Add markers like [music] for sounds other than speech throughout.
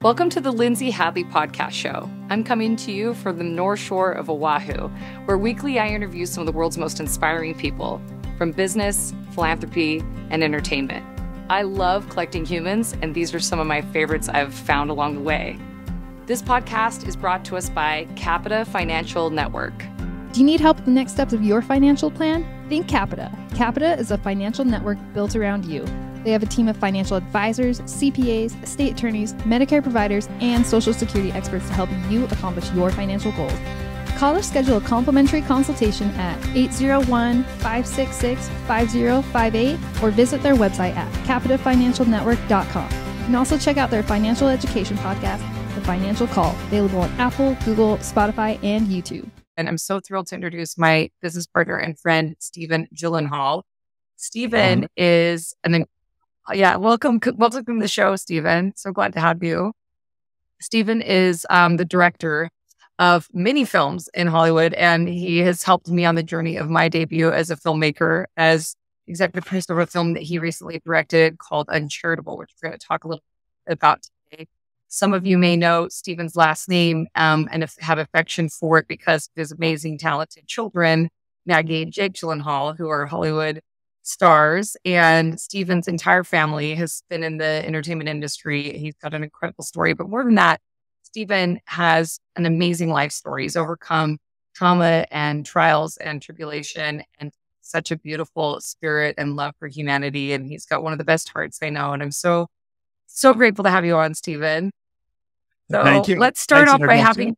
Welcome to the Lindsay Hadley Podcast Show. I'm coming to you from the North Shore of Oahu, where weekly I interview some of the world's most inspiring people from business, philanthropy, and entertainment. I love collecting humans, and these are some of my favorites I've found along the way. This podcast is brought to us by Capita Financial Network. Do you need help with the next steps of your financial plan? Think Capita. Capita is a financial network built around you. They have a team of financial advisors, CPAs, estate attorneys, Medicare providers, and Social Security experts to help you accomplish your financial goals. Call or schedule a complimentary consultation at 801 566 5058 or visit their website at capitafinancialnetwork.com. You can also check out their financial education podcast, The Financial Call, available on Apple, Google, Spotify, and YouTube. And I'm so thrilled to introduce my business partner and friend, Stephen Gyllenhaal. Stephen um, is an yeah, welcome, welcome to the show, Stephen. So glad to have you. Stephen is um, the director of many films in Hollywood, and he has helped me on the journey of my debut as a filmmaker, as executive producer of a film that he recently directed called Uncharitable, which we're going to talk a little about today. Some of you may know Stephen's last name um, and have affection for it because of his amazing, talented children, Maggie and Jake Gyllenhaal, who are Hollywood stars, and Stephen's entire family has been in the entertainment industry. He's got an incredible story, but more than that, Stephen has an amazing life story. He's overcome trauma and trials and tribulation and such a beautiful spirit and love for humanity. And he's got one of the best hearts I know. And I'm so, so grateful to have you on, Stephen. So Thank you. let's start Thanks off by having.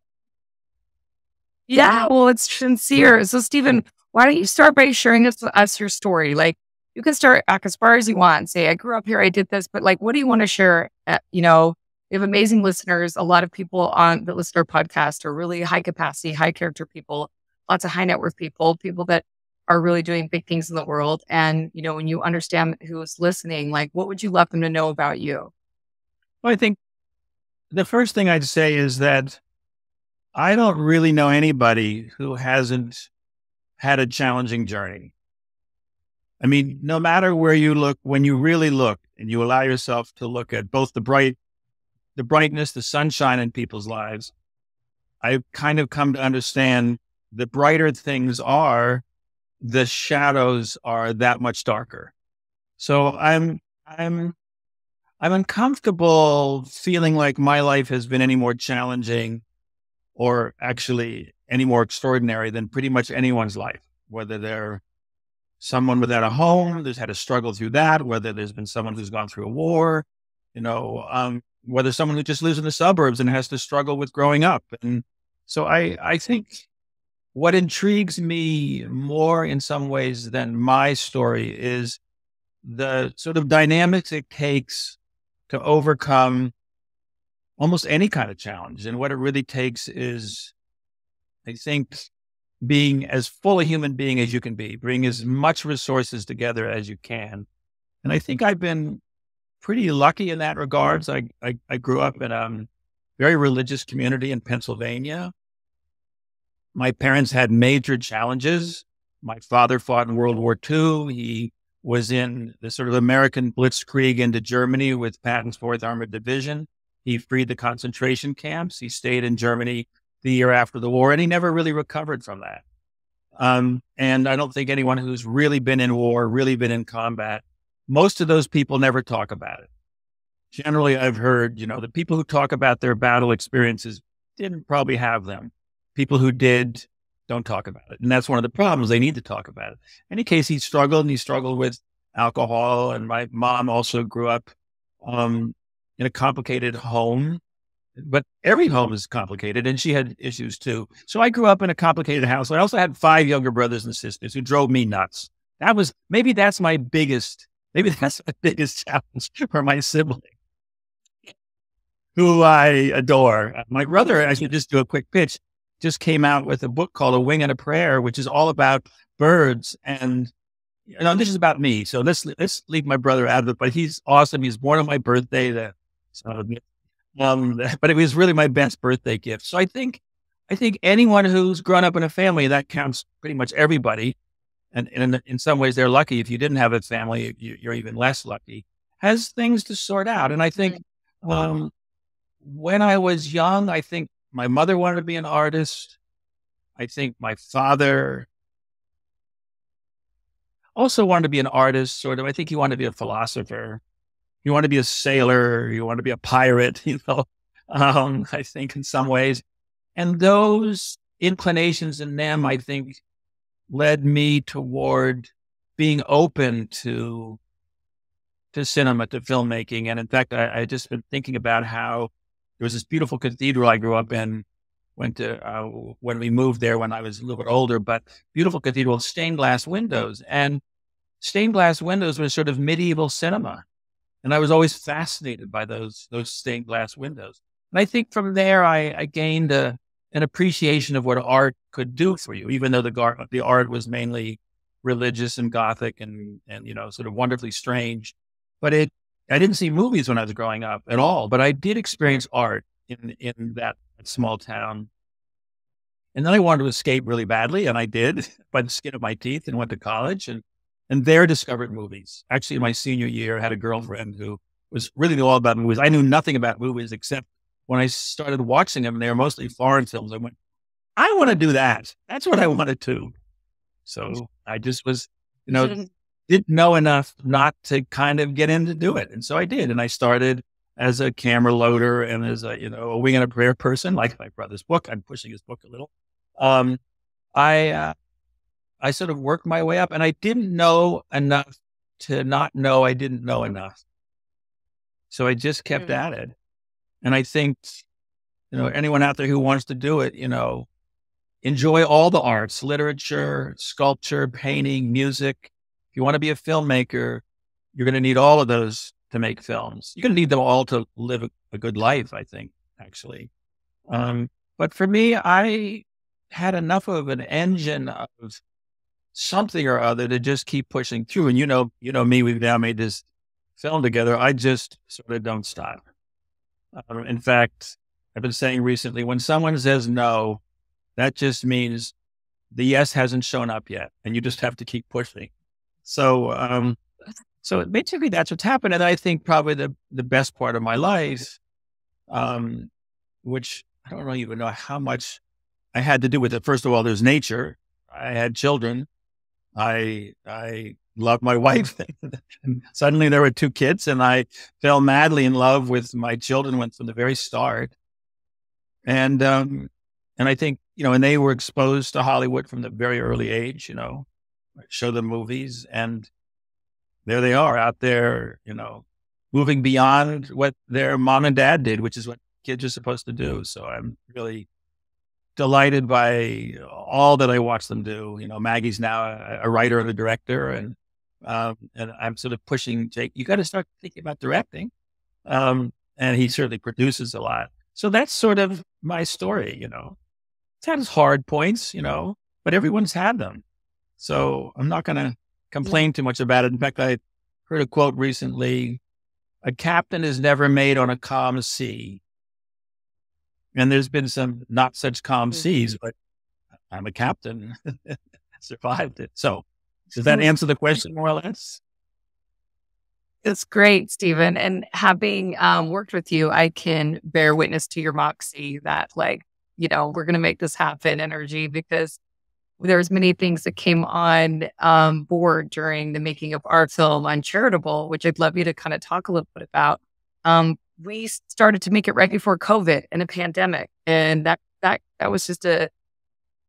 Yeah, well, it's sincere. So, Stephen, why don't you start by sharing us, us your story? Like, you can start as far as you want. Say, I grew up here, I did this, but like, what do you want to share? At, you know, we have amazing listeners. A lot of people on the listener podcast are really high capacity, high character people, lots of high net worth people, people that are really doing big things in the world. And, you know, when you understand who's listening, like, what would you love them to know about you? Well, I think the first thing I'd say is that I don't really know anybody who hasn't had a challenging journey. I mean, no matter where you look, when you really look and you allow yourself to look at both the bright, the brightness, the sunshine in people's lives, I've kind of come to understand the brighter things are, the shadows are that much darker. So I'm, I'm, I'm uncomfortable feeling like my life has been any more challenging or actually any more extraordinary than pretty much anyone's life, whether they're someone without a home that's had a struggle through that, whether there's been someone who's gone through a war, you know, um, whether someone who just lives in the suburbs and has to struggle with growing up. And so I, I think what intrigues me more in some ways than my story is the sort of dynamics it takes to overcome almost any kind of challenge. And what it really takes is I think being as full a human being as you can be, bring as much resources together as you can. And I think I've been pretty lucky in that regards. I, I, I grew up in a um, very religious community in Pennsylvania. My parents had major challenges. My father fought in World War II. He was in the sort of American blitzkrieg into Germany with Patton's Fourth Armored Division. He freed the concentration camps. He stayed in Germany the year after the war, and he never really recovered from that. Um, and I don't think anyone who's really been in war, really been in combat, most of those people never talk about it. Generally, I've heard, you know, the people who talk about their battle experiences didn't probably have them. People who did don't talk about it. And that's one of the problems. They need to talk about it. In any case, he struggled and he struggled with alcohol. And my mom also grew up um, in a complicated home but every home is complicated and she had issues too. So I grew up in a complicated house. I also had five younger brothers and sisters who drove me nuts. That was maybe that's my biggest, maybe [laughs] that's my biggest challenge for my sibling who I adore. My brother, I should just do a quick pitch, just came out with a book called A Wing and a Prayer, which is all about birds. And you know, this is about me. So let's let's leave my brother out of it. But he's awesome. He's born on my birthday, the so um, [laughs] but it was really my best birthday gift. So I think, I think anyone who's grown up in a family that counts pretty much everybody. And, and in, in some ways, they're lucky. If you didn't have a family, you, are even less lucky. Has things to sort out. And I think, um, when I was young, I think my mother wanted to be an artist. I think my father also wanted to be an artist, sort of. I think he wanted to be a philosopher. He wanted to be a sailor. you want to be a pirate, [laughs] you know, um, I think in some ways. And those inclinations in them, I think, led me toward being open to to cinema, to filmmaking. And in fact, I, I just been thinking about how there was this beautiful cathedral I grew up in. Went to uh, when we moved there when I was a little bit older, but beautiful cathedral, stained glass windows, and stained glass windows was sort of medieval cinema, and I was always fascinated by those those stained glass windows. And I think from there I, I gained a, an appreciation of what art could do for you, even though the gar- the art was mainly religious and gothic and and you know sort of wonderfully strange. But it I didn't see movies when I was growing up at all, but I did experience art in in that small town. And then I wanted to escape really badly, and I did [laughs] by the skin of my teeth, and went to college and and there discovered movies. Actually, in my senior year, I had a girlfriend who was really knew all about movies. I knew nothing about movies except when I started watching them. They were mostly foreign films. I went, I want to do that. That's what I wanted to. So I just was, you know, didn't know enough not to kind of get in to do it. And so I did. And I started as a camera loader and as a, you know, a wing and a prayer person, like my brother's book. I'm pushing his book a little. Um, I, uh, I sort of worked my way up and I didn't know enough to not know I didn't know enough. So I just kept mm-hmm. at it. And I think, you know, anyone out there who wants to do it, you know, enjoy all the arts, literature, sculpture, painting, music, if you want to be a filmmaker, you're going to need all of those to make films. You're going to need them all to live a, a good life, I think, actually. Um, but for me, I had enough of an engine of something or other to just keep pushing through. And you know, you know me, we've now made this film together. I just sort of don't stop. Um, in fact, I've been saying recently, when someone says no, that just means the yes hasn't shown up yet, and you just have to keep pushing. So, um, so basically that's what's happened. And I think probably the, the best part of my life, um, which I don't really even know how much I had to do with it. First of all, there's nature. I had children. I, I loved my [laughs] wife. suddenly there were two kids and I fell madly in love with my children went from the very start. And, um, and I think, you know, and they were exposed to Hollywood from the very early age, you know, show them movies, and there they are out there, you know, moving beyond what their mom and dad did, which is what kids are supposed to do. So I'm really delighted by all that I watch them do. You know, Maggie's now a, a writer and a director, and um, and I'm sort of pushing Jake. You got to start thinking about directing, um, and he certainly produces a lot. So that's sort of my story. You know, it's had its hard points, you know, but everyone's had them. So I'm not going to complain too much about it. In fact, I heard a quote recently a captain is never made on a calm sea. And there's been some not such calm mm-hmm. seas, but I'm a captain, [laughs] survived it. So does that answer the question more or less? It's great, Stephen. And having um, worked with you, I can bear witness to your moxie that, like, you know, we're going to make this happen energy because there's many things that came on um, board during the making of our film Uncharitable, which I'd love you to kind of talk a little bit about. Um, we started to make it right before COVID and a pandemic, and that that that was just a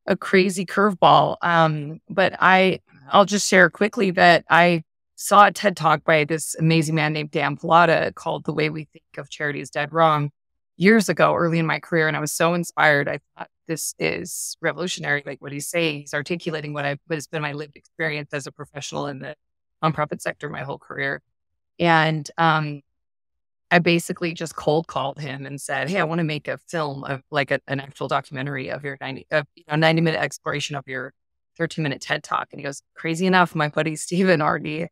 a crazy curveball. Um, but I I'll just share quickly that I saw a TED talk by this amazing man named Dan Pallotta called "The Way We Think of Charity Is Dead Wrong" years ago, early in my career, and I was so inspired. I thought this is revolutionary. Like what he's saying, he's articulating what I what has been my lived experience as a professional in the nonprofit sector my whole career. And um, I basically just cold called him and said, "Hey, I want to make a film of like a, an actual documentary of your ninety, of, you know, ninety minute exploration of your thirteen minute TED talk." And he goes, "Crazy enough, my buddy Stephen already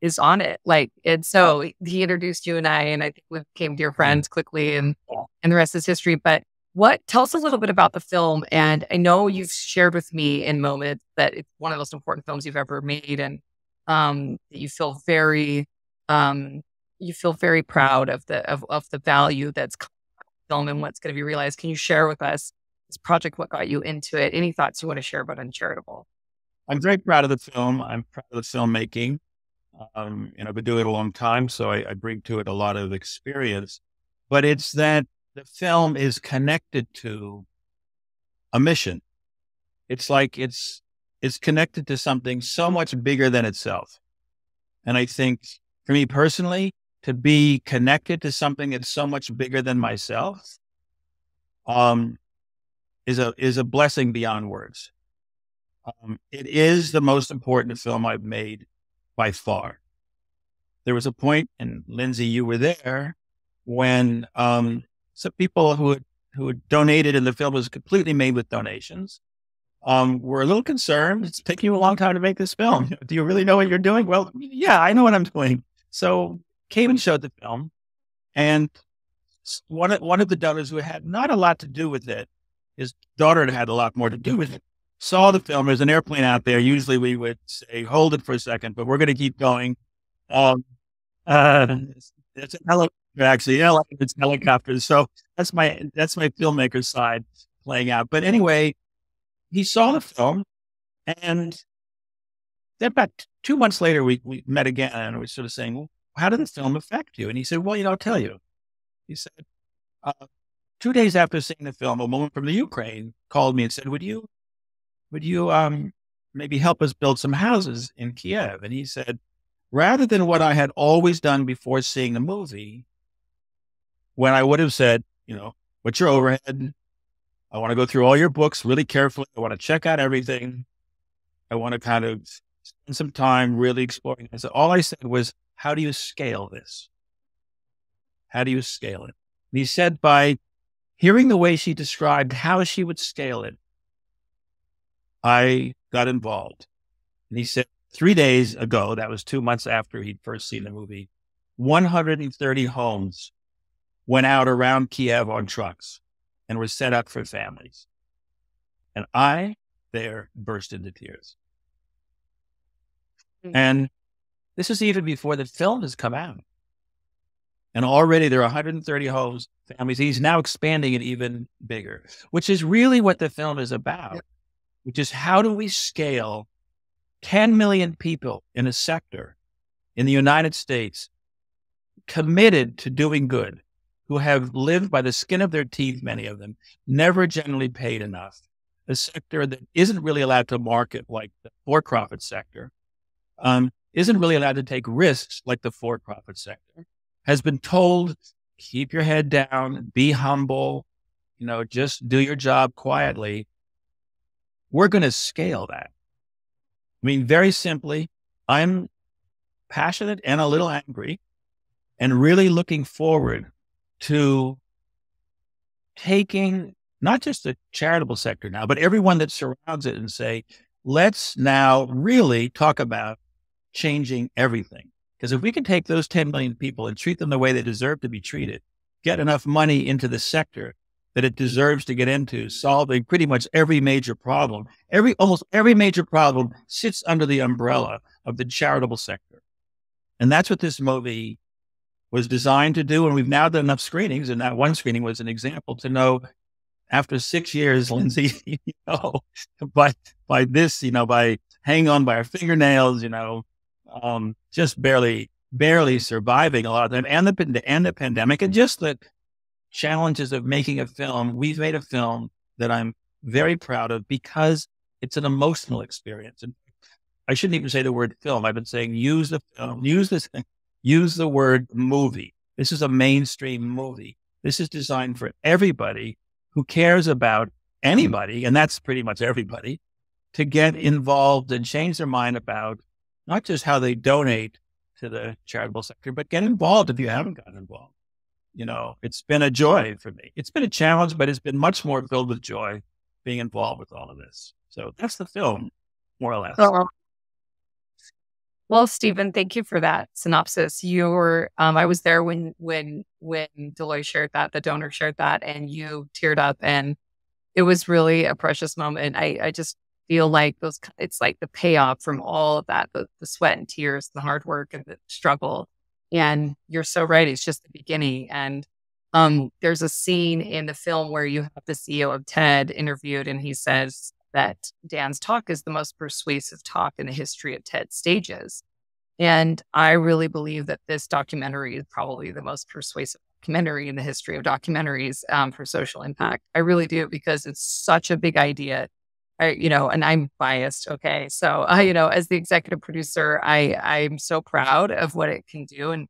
is on it." Like, and so he introduced you and I, and I think we became dear friends quickly, and and the rest is history. But what tell us a little bit about the film? And I know you've shared with me in moments that it's one of the most important films you've ever made, and um, you feel very um, you feel very proud of the of, of the value that's film and what's going to be realized. Can you share with us this project? What got you into it? Any thoughts you want to share about Uncharitable? I'm very proud of the film. I'm proud of the filmmaking. Um, and I've been doing it a long time, so I, I bring to it a lot of experience. But it's that the film is connected to a mission. It's like it's it's connected to something so much bigger than itself. And I think for me personally, to be connected to something that's so much bigger than myself, um, is a is a blessing beyond words. Um, it is the most important film I've made by far. There was a point, and Lindsay, you were there, when um, some people who had, who had donated, and the film was completely made with donations, um, were a little concerned. It's taking you a long time to make this film. [laughs] Do you really know what you're doing? Well, yeah, I know what I'm doing. So came and showed the film, and one of, one of the donors who had not a lot to do with it, his daughter had had a lot more to do with it, saw the film. There's an airplane out there. Usually we would say, hold it for a second, but we're going to keep going. Um, uh, it's a helicopter, actually. Yeah, it's helicopters. So that's my, that's my filmmaker side playing out. But anyway, he saw the film and then about two months later, we, we met again and we were sort of saying, well, how did the film affect you? And he said, well, you know, I'll tell you. He said, uh, two days after seeing the film, a woman from the Ukraine called me and said, would you, would you, um, maybe help us build some houses in Kiev? And he said, rather than what I had always done before seeing the movie, when I would have said, you know, what's your overhead? I want to go through all your books really carefully. I want to check out everything. I want to kind of spend some time really exploring. And so all I said was, how do you scale this? How do you scale it? And he said by hearing the way she described how she would scale it, I got involved. And he said, three days ago, that was two months after he'd first seen the movie, 130 homes went out around Kiev on trucks and were set up for families. And I there burst into tears. Mm-hmm. And this is even before the film has come out. And already there are 130 homes, families. He's now expanding it even bigger, which is really what the film is about, which is how do we scale 10 million people in a sector in the United States committed to doing good, who have lived by the skin of their teeth, many of them, never generally paid enough. A sector that isn't really allowed to market like the for profit sector, um, isn't really allowed to take risks like the for profit sector, has been told, keep your head down, be humble, you know, just do your job quietly. We're going to scale that. I mean, very simply, I'm passionate and a little angry and really looking forward to taking not just the charitable sector now, but everyone that surrounds it and say, let's now really talk about changing everything. Because if we can take those 10 million people and treat them the way they deserve to be treated, get enough money into the sector that it deserves to get into, solving pretty much every major problem, every almost every major problem sits under the umbrella of the charitable sector. And that's what this movie was designed to do. And we've now done enough screenings, and that one screening was an example to know after six years, [laughs] Lindsay, you know, by by this, you know, by hanging on by our fingernails, you know, um, just barely barely surviving a lot of them, and the and the pandemic, and just the challenges of making a film. We've made a film that I'm very proud of because it's an emotional experience. And I shouldn't even say the word film. I've been saying use the film, use this [laughs] use the word movie. This is a mainstream movie. This is designed for everybody who cares about anybody, and that's pretty much everybody, to get involved and change their mind about not just how they donate to the charitable sector, but get involved if you haven't gotten involved. You know, it's been a joy for me. It's been a challenge, but it's been much more filled with joy being involved with all of this. So that's the film, more or less. Oh, well, Stephen, thank you for that synopsis. You were, um, I was there when when when Deloy shared that, the donor shared that, and you teared up, and it was really a precious moment. I, I just feel like those, it's like the payoff from all of that, the, the sweat and tears, the hard work and the struggle. And you're so right; it's just the beginning. And Um, there's a scene in the film where you have the CEO of TED interviewed, and he says that Dan's talk is the most persuasive talk in the history of TED stages. And I really believe that this documentary is probably the most persuasive documentary in the history of documentaries um, for social impact. I really do because it's such a big idea. I, you know, and I'm biased. Okay, so I, you know, as the executive producer, I I'm so proud of what it can do, and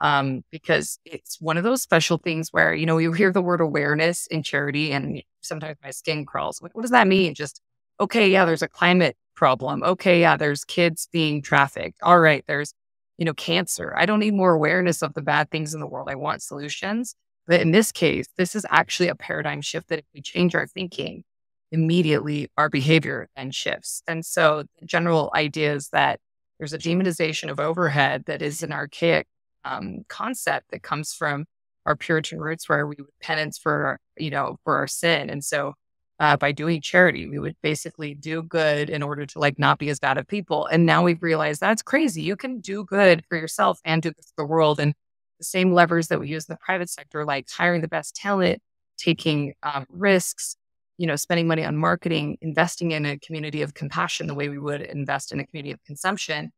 um, because it's one of those special things where, you know, you hear the word awareness in charity and sometimes my skin crawls. What, what does that mean? Just, okay, yeah, there's a climate problem. Okay, yeah, there's kids being trafficked. All right, there's, you know, cancer. I don't need more awareness of the bad things in the world. I want solutions. But in this case, this is actually a paradigm shift that if we change our thinking, immediately our behavior then shifts. And so the general idea is that there's a demonization of overhead that is an archaic um, concept that comes from our Puritan roots, where we would penance for you know for our sin, and so uh, by doing charity, we would basically do good in order to like not be as bad of people. And now we've realized that's crazy. You can do good for yourself and do good for the world, and the same levers that we use in the private sector, like hiring the best talent, taking um, risks, you know, spending money on marketing, investing in a community of compassion the way we would invest in a community of consumption,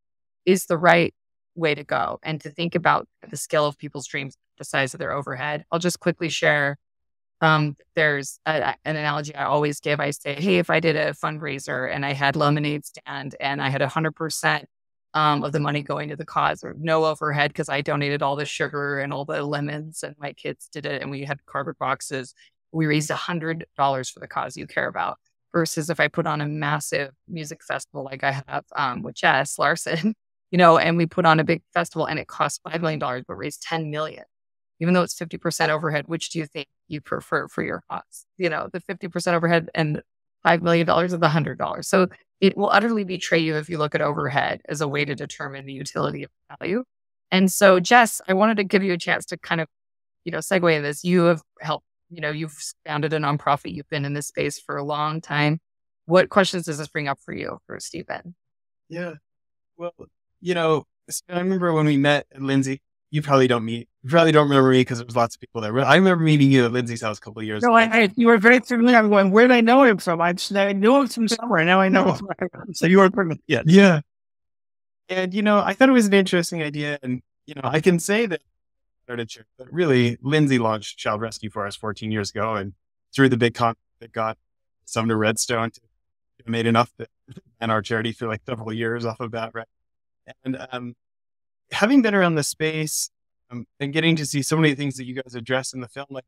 is the right way to go and to think about the scale of people's dreams, the size of their overhead. I'll just quickly share. Um, there's a, an analogy I always give. I say, hey, if I did a fundraiser and I had lemonade stand and I had 100% um, of the money going to the cause or no overhead because I donated all the sugar and all the lemons and my kids did it and we had cardboard boxes. We raised $100 for the cause you care about versus if I put on a massive music festival like I have um, with Jess Larson [laughs] you know, and we put on a big festival and it cost $5 million, but raised 10 million. Even though it's 50% overhead, which do you think you prefer for your costs? You know, the 50% overhead and $5 million of the $100. So it will utterly betray you if you look at overhead as a way to determine the utility of value. And so, Jess, I wanted to give you a chance to kind of, you know, segue in this. You have helped, you know, you've founded a nonprofit, you've been in this space for a long time. What questions does this bring up for you, for Stephen? Yeah. Well, you know, I remember when we met at Lindsay. You probably don't meet. You probably don't remember me because there was lots of people there. I remember meeting you at Lindsay's house a couple of years. No, ago. I, I, you were very familiar. I'm going, where did I know him from? I, just, I knew him from somewhere. Now I know. him. [laughs] so you were perfect. Yeah, yeah. And you know, I thought it was an interesting idea, and you know, I can say that furniture, but really, Lindsay launched Child Rescue for us 14 years ago, and through the big con that got some to Redstone, to, made enough that and our charity for like several years off of that, right? And um, having been around the space um, and getting to see so many things that you guys address in the film, like,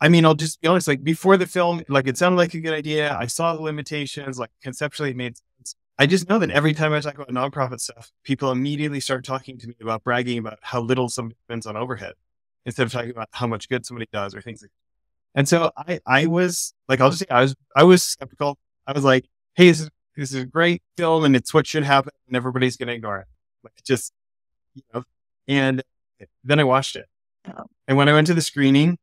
I mean, I'll just be honest, like before the film, like it sounded like a good idea. I saw the limitations, like conceptually it made. I just know that every time I talk about nonprofit stuff, people immediately start talking to me about bragging about how little somebody spends on overhead instead of talking about how much good somebody does or things like that. And so I, I was like, I'll just say I was, I was skeptical. I was like, Hey, this is this is a great film and it's what should happen and everybody's going to ignore it. Like just, you know, and then I watched it. Oh. And when I went to the screening,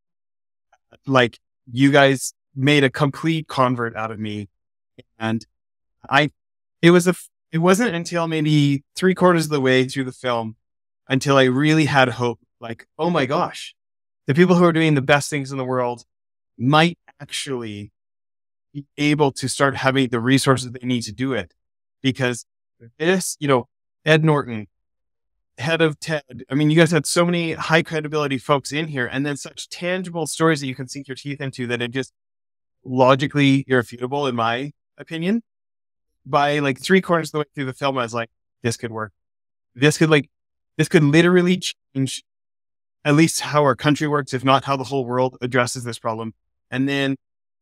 like you guys made a complete convert out of me. And I, it was a, it wasn't until maybe three quarters of the way through the film until I really had hope. Like, oh my gosh, the people who are doing the best things in the world might actually be able to start having the resources they need to do it. Because this, you know, Ed Norton, head of TED, I mean, you guys had so many high credibility folks in here and then such tangible stories that you can sink your teeth into that it just logically irrefutable, in my opinion. By like three quarters of the way through the film, I was like, this could work. This could like, this could literally change at least how our country works, if not how the whole world addresses this problem. And then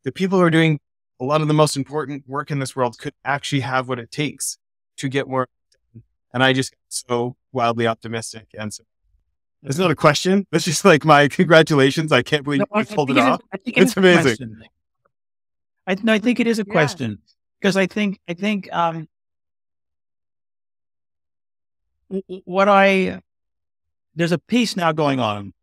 the people who are doing a lot of the most important work in this world could actually have what it takes to get more. Done. And I just got so wildly optimistic. And so it's not a question. It's just like my [laughs] congratulations. I can't believe no, you pulled it off. It it's amazing. I, no, I think it is a question because I think, I think, um, what I, there's a piece now going on,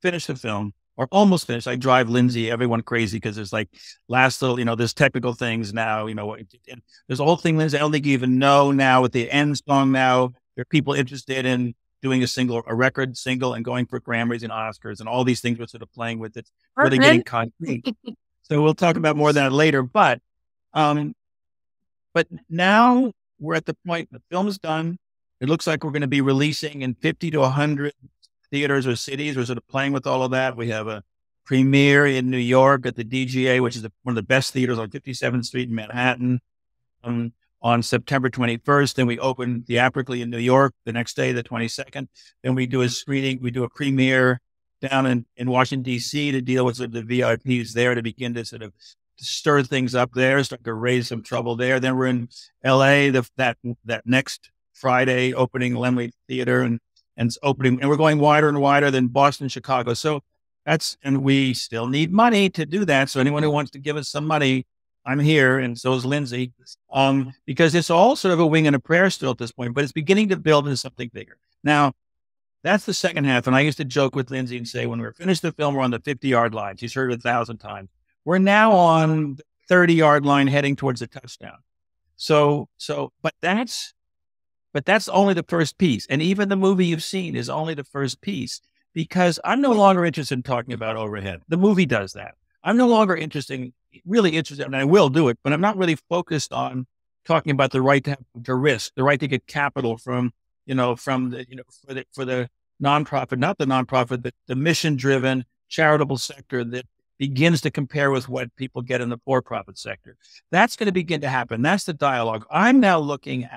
finish the film or almost finished. I drive Lindsay, everyone crazy because there's like last little, you know, there's technical things now, you know, there's a whole thing, Lindsay. I don't think you even know now with the end song now. There are people interested in doing a single, a record single and going for Grammys and Oscars and all these things we're sort of playing with. It's really getting concrete. [laughs] so we'll talk about more of that later. But, um, but now we're at the point the film is done. It looks like we're going to be releasing in 50 to 100 theaters or cities. We're sort of playing with all of that. We have a premiere in New York at the DGA, which is the, one of the best theaters on 57th Street in Manhattan. Um, on September 21st. Then we open theatrically in New York the next day, the 22nd. Then we do a screening, we do a premiere down in, in Washington, D.C. to deal with sort of the VIPs there to begin to sort of stir things up there, start to raise some trouble there. Then we're in L.A. The, that that next Friday opening Laemmle Theater and and opening, and we're going wider and wider than Boston, Chicago. So that's and we still need money to do that. So anyone who wants to give us some money, I'm here, and so is Lindsay, um, because it's all sort of a wing and a prayer still at this point, but it's beginning to build into something bigger. Now, that's the second half. And I used to joke with Lindsay and say, when we're finished the film, we're on the 50 yard line. She's heard it a thousand times. We're now on the 30 yard line heading towards the touchdown. So, so, but that's, but that's only the first piece. And even the movie you've seen is only the first piece because I'm no longer interested in talking about overhead. The movie does that. I'm no longer interested really interested, and I will do it, but I'm not really focused on talking about the right to, to risk, the right to get capital from, you know, from the, you know, for the, for the nonprofit, not the nonprofit, but the mission driven charitable sector that begins to compare with what people get in the for profit sector. That's going to begin to happen. That's the dialogue. I'm now looking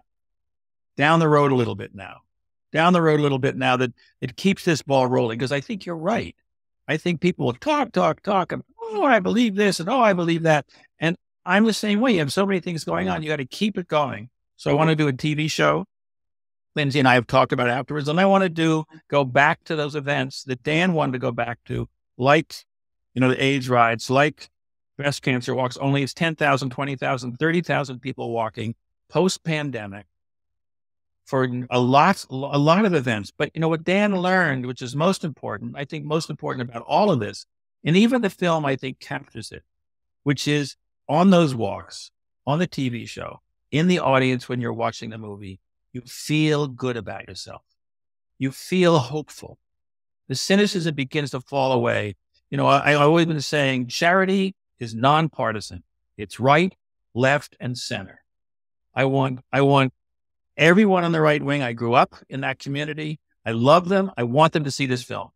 down the road a little bit now, down the road a little bit now that it keeps this ball rolling. Cause I think you're right. I think people will talk, talk, talk, and oh, I believe this and oh, I believe that. And I'm the same way. You have so many things going on. You got to keep it going. So I want to do a TV show. Lindsay and I have talked about it afterwards. And I want to do go back to those events that Dan wanted to go back to, like, you know, the AIDS rides, like breast cancer walks, only it's 10,000, 20,000, 30,000 people walking post pandemic for a lot, a lot of events. But you know what Dan learned, which is most important, I think most important about all of this, and even the film, I think, captures it, which is on those walks, on the TV show, in the audience when you're watching the movie, you feel good about yourself. You feel hopeful. The cynicism begins to fall away. You know, I, I've always been saying charity is nonpartisan. It's right, left, and center. I want, I want everyone on the right wing. I grew up in that community. I love them. I want them to see this film.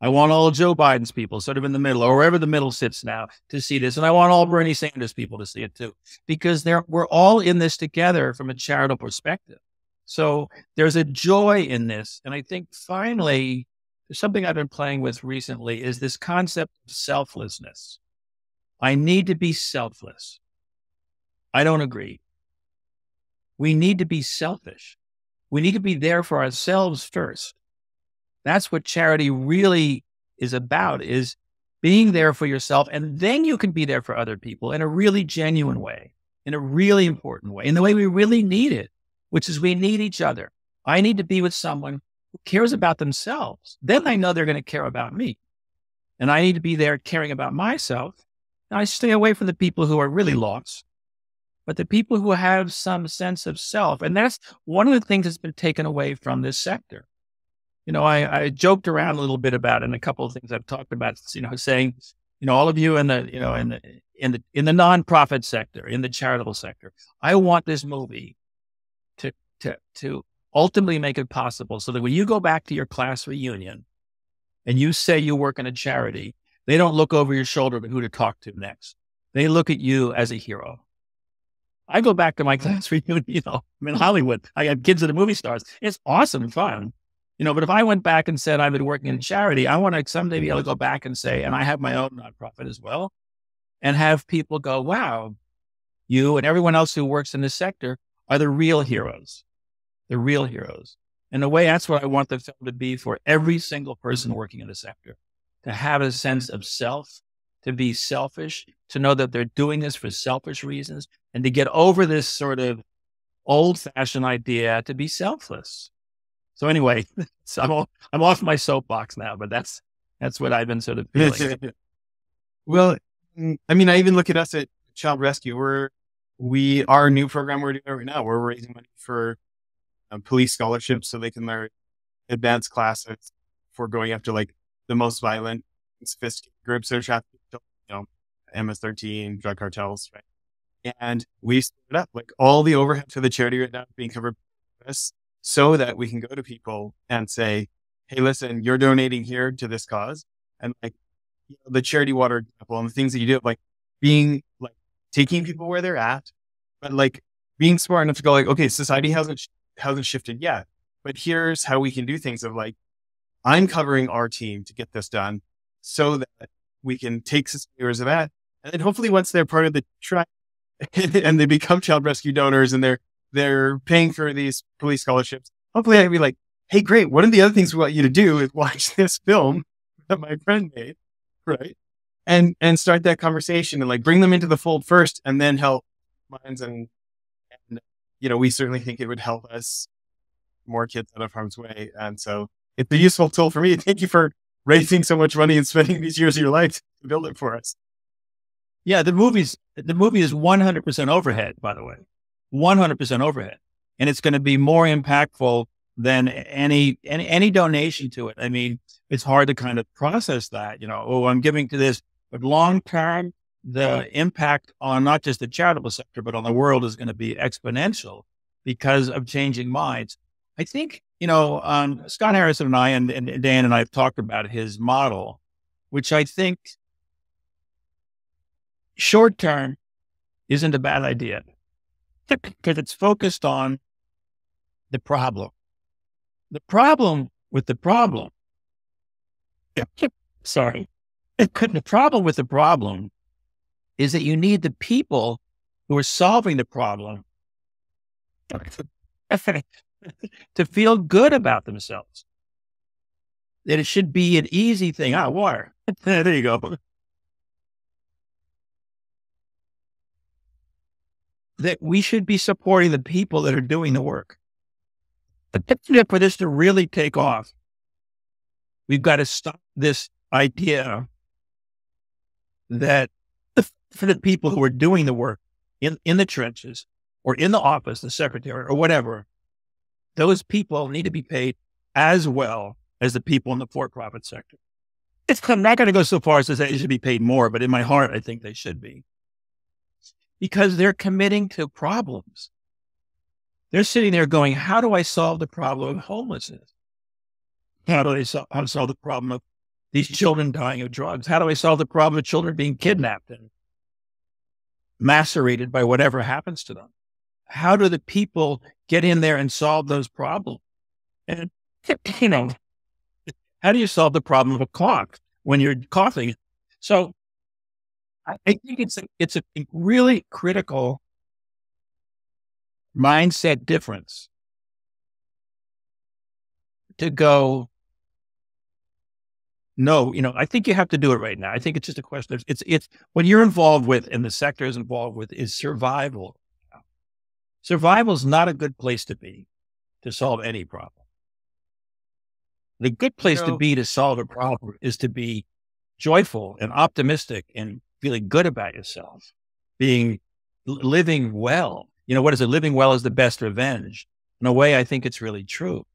I want all Joe Biden's people, sort of in the middle, or wherever the middle sits now, to see this. And I want all Bernie Sanders people to see it too, because we're all in this together from a charitable perspective. So there's a joy in this. And I think finally, something I've been playing with recently is this concept of selflessness. I need to be selfless. I don't agree. We need to be selfish. We need to be there for ourselves first. That's what charity really is about is being there for yourself. And then you can be there for other people in a really genuine way, in a really important way, in the way we really need it, which is we need each other. I need to be with someone cares about themselves. Then I know they're going to care about me. And I need to be there caring about myself. And I stay away from the people who are really lost, but the people who have some sense of self. And that's one of the things that's been taken away from this sector you know, I, I joked around a little bit about it and a couple of things I've talked about, you know, saying, you know, all of you in the, you know, in the, in the, in the nonprofit sector, in the charitable sector, I want this movie to, to, to ultimately make it possible so that when you go back to your class reunion and you say you work in a charity, they don't look over your shoulder to who to talk to next. They look at you as a hero. I go back to my [laughs] class reunion, you know, I'm in Hollywood. I have kids that are movie stars. It's awesome and fun. You know, but if I went back and said I've been working in charity, I want to someday be able to go back and say, and I have my own nonprofit as well, and have people go, wow, you and everyone else who works in this sector are the real heroes. The real heroes. In a way, that's what I want the film to be for every single person working in the sector to have a sense of self, to be selfish, to know that they're doing this for selfish reasons, and to get over this sort of old fashioned idea to be selfless. So anyway, [laughs] so I'm all, I'm off my soapbox now, but that's that's what I've been sort of feeling. [laughs] well, mm, I mean, I even look at us at Child Rescue. We're we our new program we're doing right now. We're raising money for um, police scholarships so they can learn advanced classes for going after like the most violent, sophisticated groups that are trafficking, you know, MS-13, drug cartels, right? And we split up like all the overhead for the charity right now being covered by us so that we can go to people and say, Hey, listen, you're donating here to this cause. And like you know, the charity water example and the things that you do, like being like taking people where they're at, but like being smart enough to go like, okay, society hasn't, hasn't shifted yet, but here's how we can do things of like, I'm covering our team to get this done so that we can take sustainers of that. And then hopefully once they're part of the tribe [laughs] and they become child rescue donors and they're, they're paying for these police scholarships, hopefully I can be like, Hey, great. One of the other things we want you to do is watch [laughs] this film that my friend made. Right. And, and start that conversation and like bring them into the fold first and then help minds and, you know, we certainly think it would help us more kids out of harm's way. And so it's a useful tool for me. [laughs] Thank you for raising so much money and spending these years of your life to build it for us. Yeah, the movie's the movie is 100% overhead, by the way, 100% overhead, and it's going to be more impactful than any any any donation to it. I mean, it's hard to kind of process that. You know, oh, I'm giving to this, but long term, the impact on not just the charitable sector but on the world is going to be exponential because of changing minds. I think you know, um, Scott Harrison and I and, and Dan and I have talked about his model, which I think short term isn't a bad idea because it's focused on the problem. The problem with the problem, sorry, It couldn't. the problem with the problem is that you need the people who are solving the problem [laughs] to feel good about themselves. That it should be an easy thing. Ah, water. [laughs] there you go. That we should be supporting the people that are doing the work. But [laughs] for this to really take off, we've got to stop this idea that for the people who are doing the work in, in the trenches or in the office, the secretary or whatever, those people need to be paid as well as the people in the for-profit sector. It's, I'm not going to go so far as to say they should be paid more, but in my heart, I think they should be because they're committing to problems. They're sitting there going, how do I solve the problem of homelessness? How do I solve, how to solve the problem of these children dying of drugs? How do I solve the problem of children being kidnapped and macerated by whatever happens to them? how do the people get in there and solve those problems? And, [laughs] you know, how do you solve the problem of a cough when you're coughing? So I, I think it's a, it's a really critical mindset difference to go, no, you know, I think you have to do it right now. I think it's just a question of it's, it's what you're involved with and the sector is involved with is survival Survival is not a good place to be to solve any problem. The good place to be to solve a problem is to be joyful and optimistic and feeling good about yourself, being living well. You know, what is it? Living well is the best revenge. In a way, I think it's really true.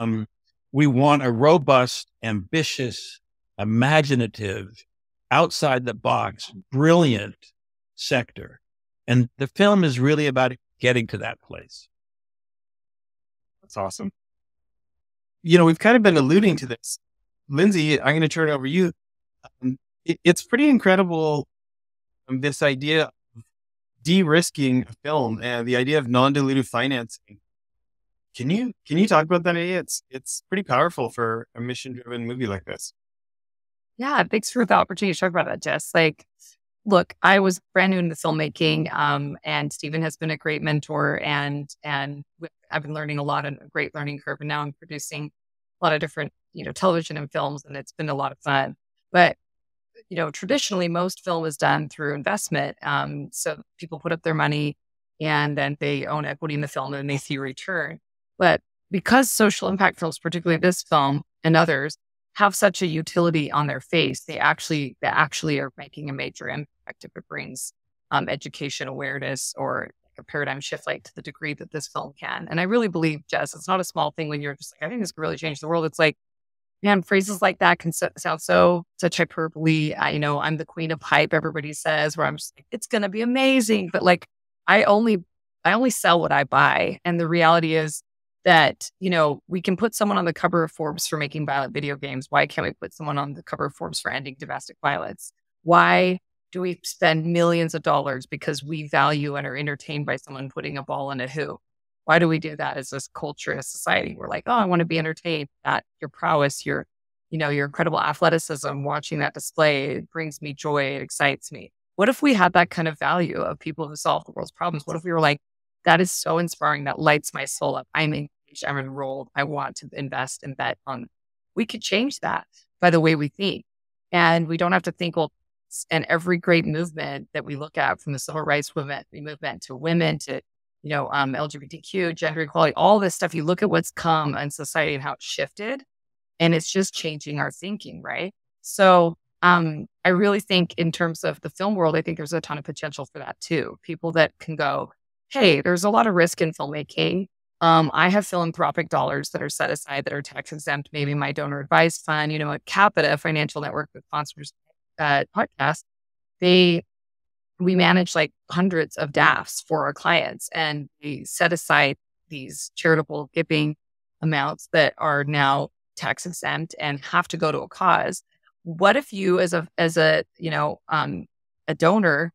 Um, we want a robust, ambitious, imaginative, outside the box, brilliant sector. And the film is really about getting to that place. That's awesome. You know, we've kind of been alluding to this. Lindsay, I'm going to turn it over to you. Um, it, it's pretty incredible. Um, this idea of de-risking a film and the idea of non-dilutive financing. Can you can you talk about that idea? It's it's pretty powerful for a mission-driven movie like this. Yeah, thanks for the opportunity to talk about that, Jess. Like, look, I was brand new into filmmaking, um, and Stephen has been a great mentor, and and I've been learning a lot and a great learning curve. And now I'm producing a lot of different, you know, television and films, and it's been a lot of fun. But you know, traditionally, most film is done through investment. Um, so people put up their money, and then they own equity in the film, and they see return. But because social impact films, particularly this film and others, have such a utility on their face, they actually they actually are making a major impact if it brings um, education awareness or a paradigm shift like to the degree that this film can. And I really believe, Jess, it's not a small thing when you're just like, I think this could really change the world. It's like, man, phrases like that can so, sound so such hyperbole. I, you know, I'm the queen of hype. Everybody says where I'm just like, it's going to be amazing. But like, I only, I only sell what I buy. And the reality is that, you know, we can put someone on the cover of Forbes for making violent video games. Why can't we put someone on the cover of Forbes for ending domestic violence? Why do we spend millions of dollars because we value and are entertained by someone putting a ball in a hoop? Why do we do that as a culture, as society? We're like, oh, I want to be entertained. That your prowess, your, you know, your incredible athleticism, watching that display, it brings me joy. It excites me. What if we had that kind of value of people who solve the world's problems? What if we were like, that is so inspiring. That lights my soul up. I'm engaged. I'm enrolled. I want to invest and bet on. We could change that by the way we think. And we don't have to think, well, and every great movement that we look at from the civil rights movement, movement to women to you know um, LGBTQ, gender equality, all this stuff. You look at what's come in society and how it's shifted, and it's just changing our thinking, right? So um, I really think in terms of the film world, I think there's a ton of potential for that too. People that can go, hey, there's a lot of risk in filmmaking. Um, I have philanthropic dollars that are set aside that are tax exempt. Maybe my donor advised fund, you know, at Capita Financial Network that sponsors podcast, they we manage like hundreds of DAFs for our clients, and we set aside these charitable giving amounts that are now tax exempt and have to go to a cause. What if you, as a as a you know um, a donor,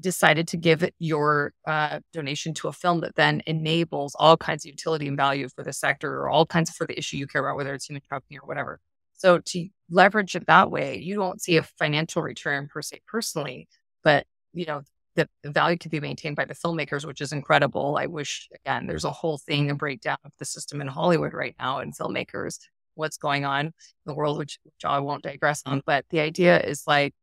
decided to give your uh, donation to a film that then enables all kinds of utility and value for the sector or all kinds of for the issue you care about, whether it's human trafficking or whatever. So to leverage it that way, you don't see a financial return per se personally, but you know, the, value can be maintained by the filmmakers, which is incredible. I wish again, there's a whole thing, a breakdown of the system in Hollywood right now and filmmakers, what's going on in the world, which, which I won't digress on. But the idea is like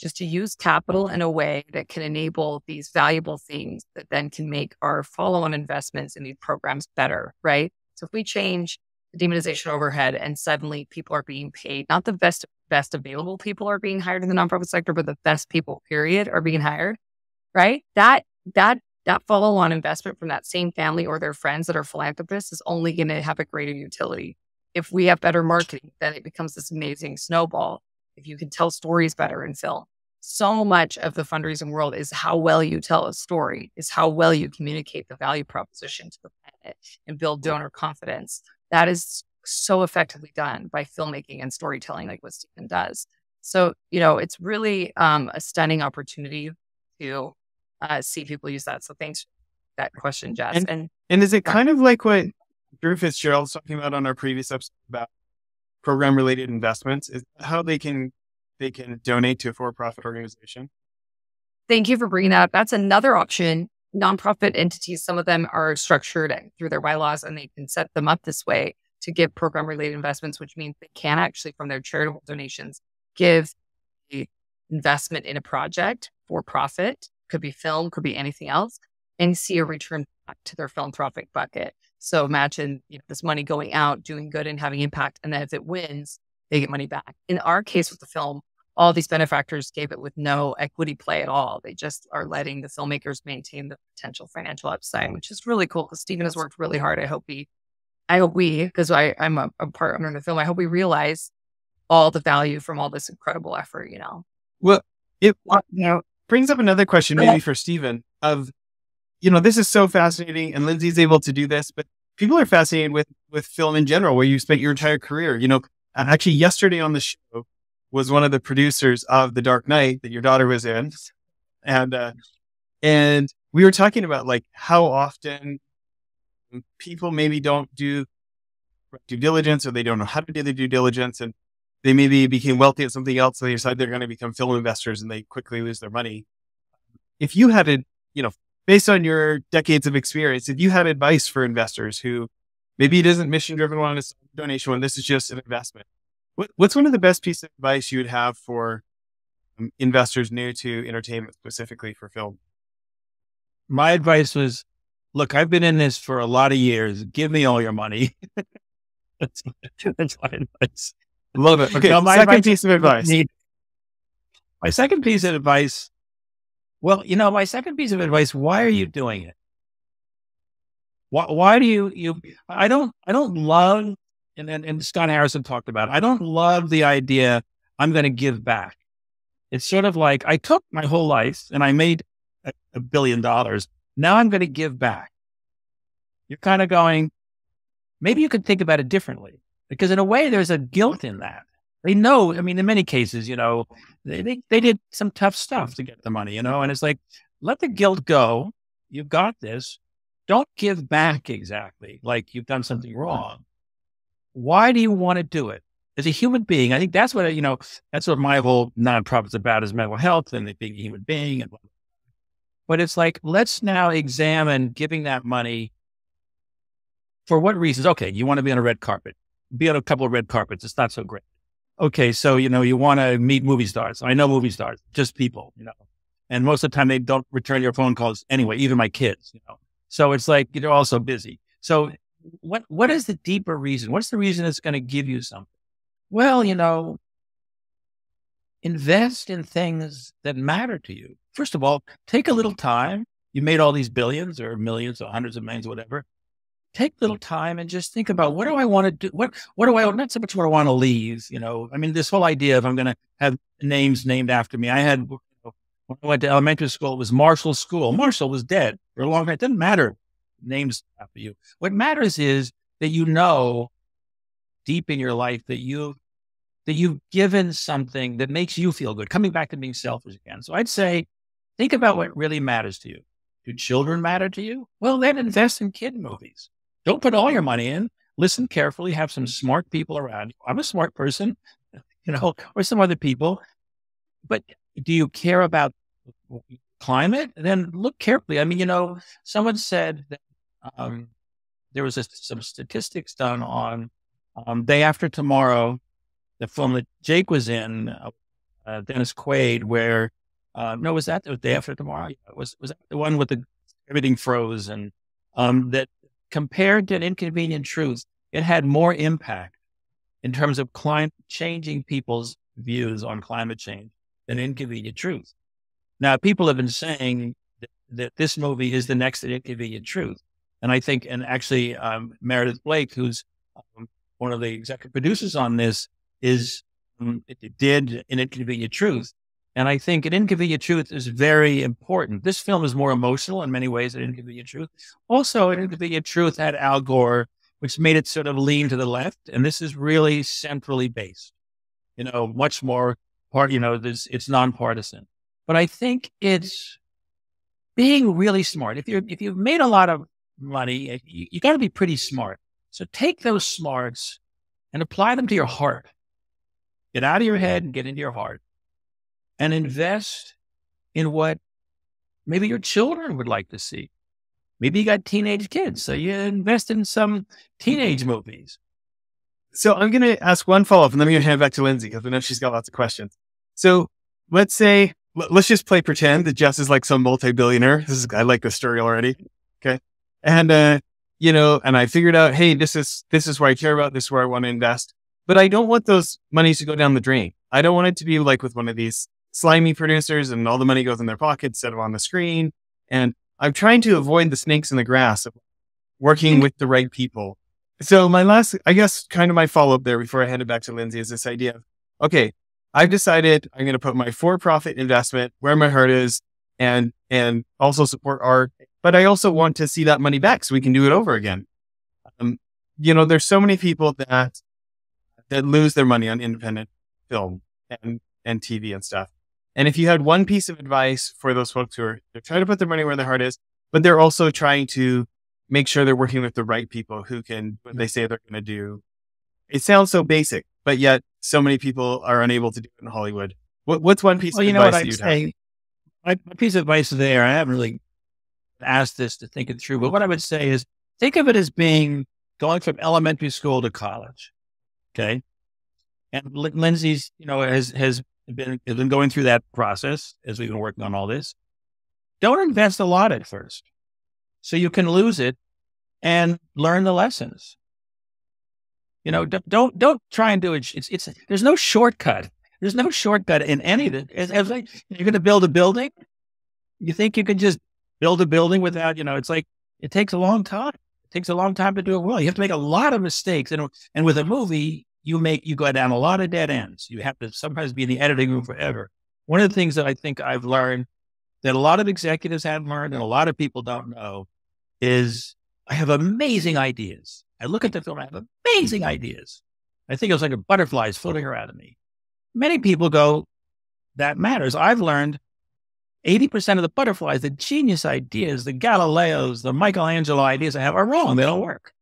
just to use capital in a way that can enable these valuable things that then can make our follow-on investments in these programs better, right? So if we change the demonization overhead and suddenly people are being paid not the best best available people are being hired in the nonprofit sector but the best people period are being hired right? That that that follow-on investment from that same family or their friends that are philanthropists is only going to have a greater utility. If we have better marketing then it becomes this amazing snowball if you can tell stories better in film so much of the fundraising world is how well you tell a story is how well you communicate the value proposition to the planet and build donor confidence that is so effectively done by filmmaking and storytelling, like what Stephen does. So, you know, it's really um, a stunning opportunity to uh, see people use that. So, thanks for that question, Jess. And, and, and is it kind of like what Drew Fitzgerald was talking about on our previous episode about program related investments? Is how they can they can donate to a for profit organization? Thank you for bringing that up. That's another option nonprofit entities, some of them are structured through their bylaws and they can set them up this way to give program related investments, which means they can actually, from their charitable donations, give investment in a project for profit, could be film, could be anything else, and see a return back to their philanthropic bucket. So imagine you know, this money going out, doing good and having impact. And then if it wins, they get money back. In our case with the film, all these benefactors gave it with no equity play at all. They just are letting the filmmakers maintain the potential financial upside, which is really cool because Stephen has worked really hard. I hope we, I hope we, because I'm a, a partner in the film, I hope we realize all the value from all this incredible effort, you know? Well, it you know, brings up another question maybe for Stephen of, you know, this is so fascinating and Lindsay's able to do this, but people are fascinated with, with film in general, where you spent your entire career, you know, actually yesterday on the show, was one of the producers of The Dark Knight that your daughter was in. And, uh, and we were talking about like how often people maybe don't do due diligence or they don't know how to do the due diligence and they maybe became wealthy at something else. So they decide they're going to become film investors and they quickly lose their money. If you had a, you know, based on your decades of experience, if you had advice for investors who maybe it isn't mission driven one, it's donation one, this is just an investment what, what's one of the best pieces of advice you would have for um, investors new to entertainment, specifically for film? My advice was, look, I've been in this for a lot of years. Give me all your money. that's, that's my advice. Love it. Okay, my second piece of advice. My second piece of advice. Well, you know, my second piece of advice. Why are you mm-hmm. doing it? Why, why do you, you, I don't, I don't love, and, and, and Scott Harrison talked about it. I don't love the idea I'm going to give back. It's sort of like I took my whole life and I made a, a billion dollars. Now I'm going to give back. You're kind of going, maybe you could think about it differently because in a way there's a guilt in that. They know, I mean, in many cases, you know, they, they, they did some tough stuff to get the money, you know, and it's like, let the guilt go. You've got this. Don't give back exactly like you've done something wrong. Why do you want to do it? As a human being, I think that's what, you know, that's what my whole nonprofit's about is mental health and being a human being. And, but it's like, let's now examine giving that money for what reasons? Okay, you want to be on a red carpet, be on a couple of red carpets. It's not so great. Okay, so, you know, you want to meet movie stars. I know movie stars, just people, you know. And most of the time they don't return your phone calls anyway, even my kids, you know. So it's like you're also busy. So what what is the deeper reason? What's the reason that's going to give you something? Well, you know, invest in things that matter to you. First of all, take a little time. You made all these billions or millions or hundreds of millions, or whatever. Take a little mm. time and just think about what do I want to do? What what do I not so much what I want to leave? You know, I mean, this whole idea of I'm going to have names named after me. I had when I went to elementary school, it was Marshall School. Marshall was dead for a long time. It doesn't matter names after you. What matters is that you know deep in your life that you that you've given something that makes you feel good. Coming back to being selfish again. So I'd say think about what really matters to you. Do children matter to you? Well, then invest in kid movies. Don't put all your money in. Listen carefully. Have some smart people around you. I'm a smart person, you know, or some other people. But do you care about climate, then look carefully. I mean, you know, someone said that um, there was a, some statistics done on um, Day After Tomorrow, the film that Jake was in, uh, uh, Dennis Quaid, where uh, no, was that the Day After Tomorrow? Was was that the one with the everything froze and um, that compared to an inconvenient truth, it had more impact in terms of climate changing people's views on climate change than inconvenient truth. Now, people have been saying that, that this movie is the next inconvenient truth. And I think, and actually, um, Meredith Blake, who's um, one of the executive producers on this, is um, did an inconvenient truth. And I think an inconvenient truth is very important. This film is more emotional in many ways than inconvenient truth. Also, an inconvenient truth had Al Gore, which made it sort of lean to the left. And this is really centrally based, you know, much more part, you know, this, it's nonpartisan. But I think it's being really smart. If you're if you've made a lot of money, eh, you, you got to be pretty smart. So take those smarts and apply them to your heart. Get out of your head and get into your heart, and invest in what maybe your children would like to see. Maybe you got teenage kids, so you invest in some teenage movies. So I'm going to ask one follow up, and then I'm going to hand it back to Lindsay because I know she's got lots of questions. So let's say let's just play pretend that Jess is like some multi-billionaire. This is, I like this story already. Okay. And, uh, you know, and I figured out, Hey, this is, this is where I care about. This is where I want to invest, but I don't want those monies to go down the drain. I don't want it to be like with one of these slimy producers and all the money goes in their pocket instead of on the screen. And I'm trying to avoid the snakes in the grass of working with the right people. So my last, I guess, kind of my follow up there before I hand it back to Lindsay is this idea of, okay, I've decided I'm going to put my for-profit investment where my heart is and, and also support art. But I also want to see that money back so we can do it over again. Um, you know, there's so many people that, that lose their money on independent film and, and TV and stuff. And if you had one piece of advice for those folks who are, they're trying to put their money where their heart is, but they're also trying to make sure they're working with the right people who can, what they say they're going to do. It sounds so basic, but yet so many people are unable to do it in Hollywood. What, what's one piece well, of you know advice what I'd say? My, my piece of advice there, I haven't really asked this to think it through, but what I would say is think of it as being going from elementary school to college. Okay. And Lindsay's, you know, has, has been, been going through that process as we've been working on all this. Don't invest a lot at first. So you can lose it and learn the lessons. You know, don't don't try and do it. It's it's there's no shortcut. There's no shortcut in any of it. As, as like you're going to build a building, you think you can just build a building without, you know, it's like it takes a long time. It takes a long time to do it well. You have to make a lot of mistakes. And, and with a movie, you make, you go down a lot of dead ends. You have to sometimes be in the editing room forever. One of the things that I think I've learned that a lot of executives haven't learned and a lot of people don't know is I have amazing ideas. I look at the film, I have amazing ideas. I think it was like a butterflies floating around me. Many people go, that matters. I've learned 80% of the butterflies, the genius ideas, the Galileos, the Michelangelo ideas I have are wrong. They don't work.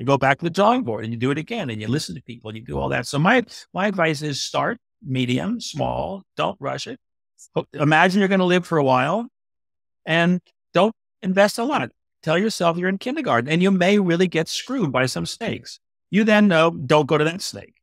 You go back to the drawing board and you do it again and you listen to people and you do all that. So my, my advice is start medium, small, don't rush it. Imagine you're going to live for a while and don't invest a lot. Tell yourself you're in kindergarten and you may really get screwed by some snakes. You then know, don't go to that snake.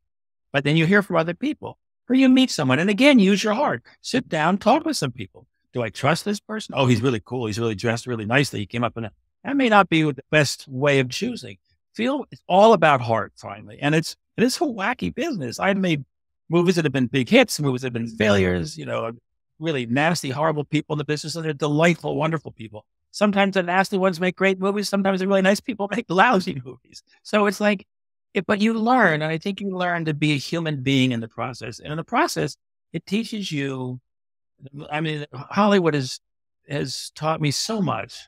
But then you hear from other people or you meet someone. And again, use your heart. Sit down, talk with some people. Do I trust this person? Oh, he's really cool. He's really dressed really nicely. He came up in a, that may not be the best way of choosing. Feel it's all about heart finally. And it's, it is a wacky business. I've made movies that have been big hits, movies that have been failures, you know, really nasty, horrible people in the business. And they're delightful, wonderful people. Sometimes the nasty ones make great movies. Sometimes the really nice people [laughs] make lousy movies. So it's like, it, but you learn, and I think you learn to be a human being in the process. And in the process, it teaches you. I mean, Hollywood has has taught me so much.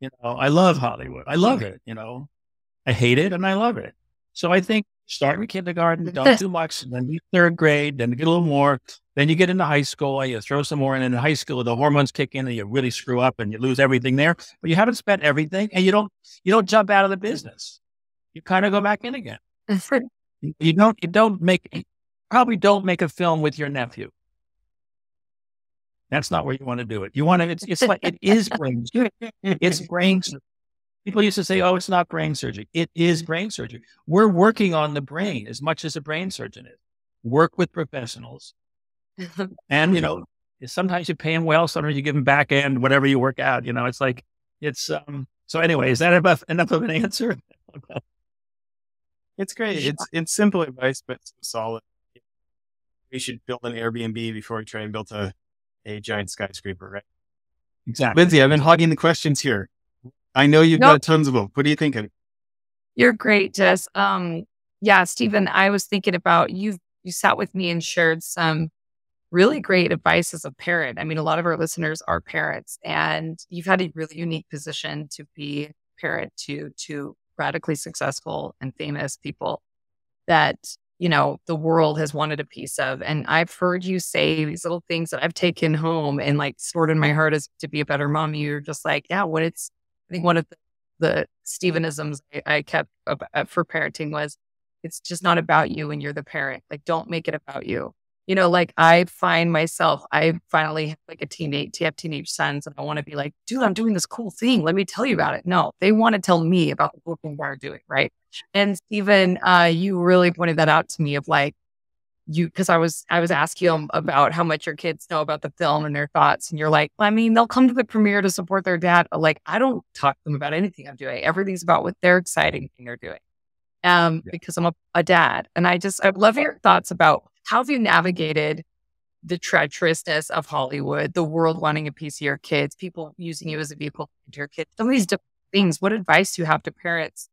You know, I love Hollywood. I love it. You know, I hate it and I love it. So I think start in kindergarten, mm-hmm. don't do much, then be third grade, then get a little more. Then you get into high school, you throw some more in. And in high school, the hormones kick in and you really screw up and you lose everything there. But you haven't spent everything and you don't you don't jump out of the business you kind of go back in again. Mm-hmm. you don't, you don't make, probably don't make a film with your nephew. That's not where you want to do it. You want to, it's, it's like, it is brain, it's brain. People used to say, oh, it's not brain surgery. It is brain surgery. We're working on the brain as much as a brain surgeon is. Work with professionals. [laughs] and, you know, sometimes you pay them well, sometimes you give them back end, whatever you work out. You know, it's like, it's, um, so anyway, is that enough, enough of an [laughs] answer? It's great. It's it's simple advice, but solid. We should build an Airbnb before we try and build a, a giant skyscraper, right? Exactly. Lindsay, I've been hogging the questions here. I know you've nope. got tons of them. What are you thinking? You're great, Jess. Um, yeah, Stephen, I was thinking about you. You sat with me and shared some really great advice as a parent. I mean, a lot of our listeners are parents, and you've had a really unique position to be parent to to radically successful and famous people that, you know, the world has wanted a piece of. And I've heard you say these little things that I've taken home and like stored in my heart as to be a better mom. You're just like, yeah, what it's, I think one of the, the Stevenisms I, I kept uh, for parenting was it's just not about you and you're the parent. Like, don't make it about you you know, like I find myself, I finally have like a teenage, have teenage sons, and I want to be like, dude, I'm doing this cool thing. Let me tell you about it. No, they want to tell me about the cool thing they're doing, right? And Stephen, uh, you really pointed that out to me of like, you because I was I was asking them about how much your kids know about the film and their thoughts, and you're like, I mean, they'll come to the premiere to support their dad, like I don't talk to them about anything I'm doing. Everything's about what they're exciting thing they're doing. Um, yeah. because I'm a, a dad, and I just I love your thoughts about how have you navigated the treacherousness of Hollywood, the world wanting a piece of your kids, people using you as a vehicle to your kids, some of these different things? What advice do you have to parents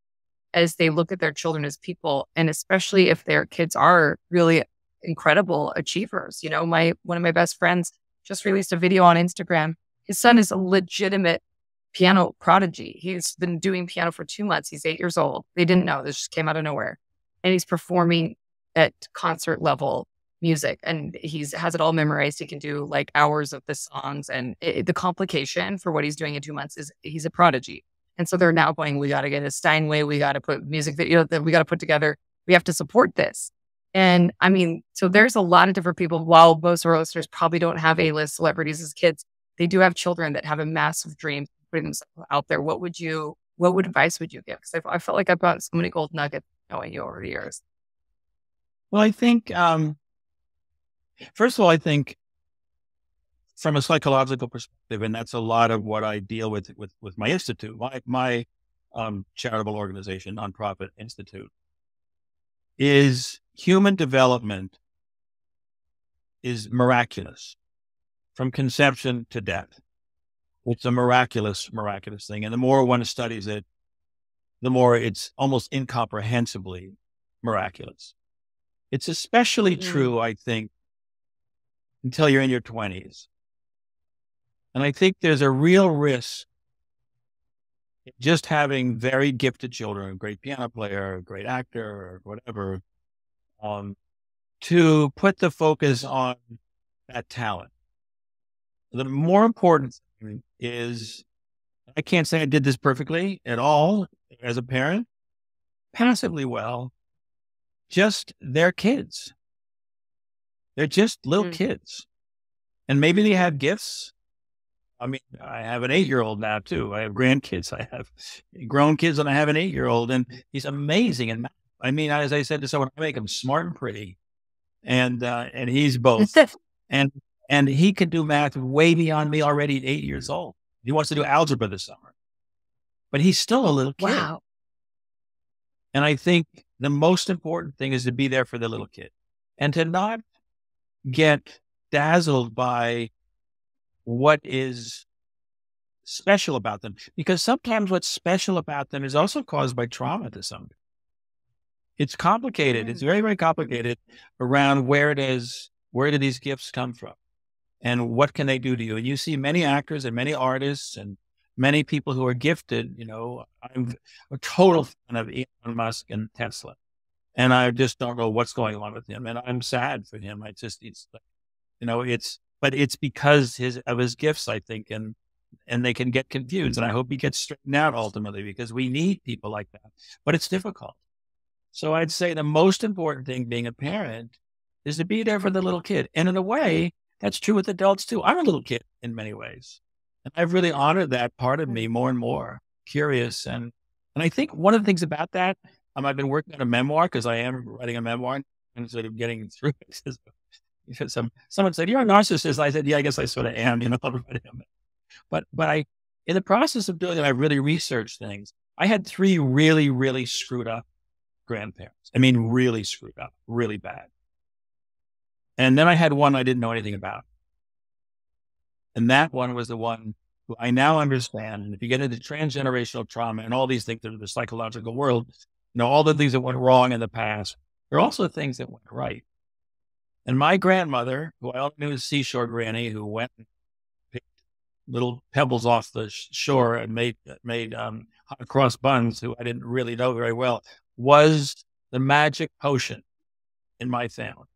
as they look at their children as people, and especially if their kids are really incredible achievers? You know, my one of my best friends just released a video on Instagram. His son is a legitimate piano prodigy. He's been doing piano for two months. He's eight years old. They didn't know. This just came out of nowhere. And he's performing at concert level music and he's has it all memorized he can do like hours of the songs and it, the complication for what he's doing in two months is he's a prodigy and so they're now going we got to get a steinway we got to put music video that we got to put together we have to support this and i mean so there's a lot of different people while most of our listeners probably don't have a-list celebrities as kids they do have children that have a massive dream putting themselves out there. What would you what would advice would you give? Because I, I felt like i've got so many gold nuggets knowing you over the years. Well, I think, um, first of all, I think from a psychological perspective, and that's a lot of what I deal with with, with my institute, my, my um, charitable organization, nonprofit institute, is human development is miraculous from conception to death. It's a miraculous, miraculous thing. And the more one studies it, the more it's almost incomprehensibly miraculous. It's especially Mm. true, I think, until you're in your 20s. And I think there's a real risk in just having very gifted children, a great piano player, a great actor, or whatever, um, to put the focus on that talent. The more important thing is I can't say I did this perfectly at all as a parent, passively well, just their kids. They're just little Mm. kids. And maybe they have gifts. I mean, I have an eight year old now too. I have grandkids. I have grown kids and I have an eight year old and he's amazing. And I mean, as I said to someone, I make him smart and pretty. And, uh, and he's both. [laughs] and, and he can do math way beyond me already at eight years old. He wants to do algebra this summer, but he's still a little kid. wow. And I think the most important thing is to be there for the little kid and to not get dazzled by what is special about them. Because sometimes what's special about them is also caused by trauma to some degree. It's complicated. It's very, mm-hmm. very complicated around where it is, where do these gifts come from? And what can they do to you? And you see many actors and many artists and many people who are gifted. You know, I'm a total fan of Elon Musk and Tesla. And I just don't know what's going on with him. And I'm sad for him. I just, it's like, you know, it's, but it's because his, of his gifts, I think. And, and they can get confused. And I hope he gets straightened out ultimately because we need people like that. But it's difficult. So I'd say the most important thing being a parent is to be there for the little kid. And in a way, that's true with adults too. I'm a little kid in many ways. And I've really honored that part of me more and more, curious. And, and I think one of the things about that, um, I've been working on a memoir because I am writing a memoir and sort of getting [laughs] through it. Because some, someone said, You're a narcissist. I said, Yeah, I guess I sort of am, [laughs] you know, but, but I, in the process of doing it, I really researched things. I had three really, really screwed up grandparents. I mean, really screwed up, really bad. And then I had one I didn't know anything about. And that one was the one who I now understand. And if you get into transgenerational trauma and all these things that are the psychological world, you know, all the things that went wrong in the past, there are also things that went right. And my grandmother, who I only knew as Seashore Granny, who went and picked little pebbles off the shore and made made um, hot cross buns, who I didn't really know very well, was the magic potion in my family.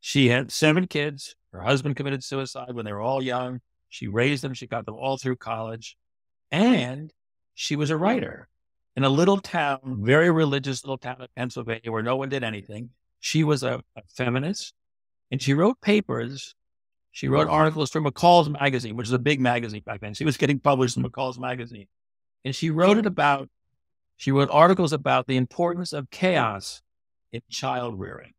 She had seven kids. Her husband committed suicide when they were all young. She raised them. She got them all through college. And she was a writer in a little town, very religious little town of Pennsylvania where no one did anything. She was a, a feminist and she wrote papers. She wrote articles for McCall's magazine, which was a big magazine back then. She was getting published in McCall's magazine. And she wrote it about, she wrote articles about the importance of chaos in child rearing.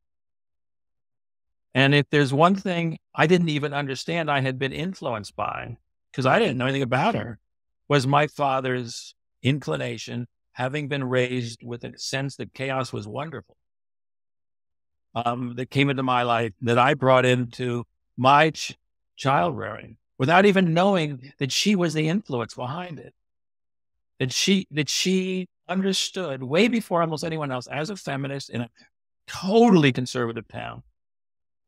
And if there's one thing I didn't even understand, I had been influenced by, because I didn't know anything about her, was my father's inclination, having been raised with a sense that chaos was wonderful, um, that came into my life, that I brought into my ch- child rearing without even knowing that she was the influence behind it. That she, that she understood way before almost anyone else as a feminist in a totally conservative town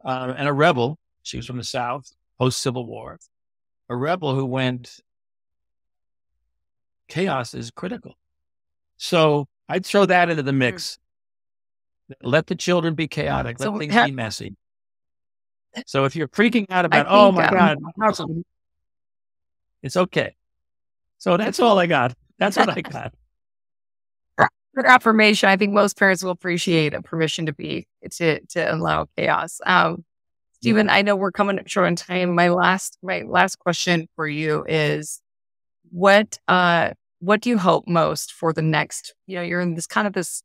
uh, and a rebel. She was from the South, post Civil War, a rebel who went, chaos is critical. So I'd throw that into the mix. Let the children be chaotic. Let So things ha- be messy. So if you're freaking out about, I oh my um, God, my house, it's okay. So that's all I got. That's what I got. For affirmation, I think most parents will appreciate a permission to be to to allow chaos. Um, Stephen, I know we're coming up short on time. My last my last question for you is what uh what do you hope most for the next, you know, you're in this kind of this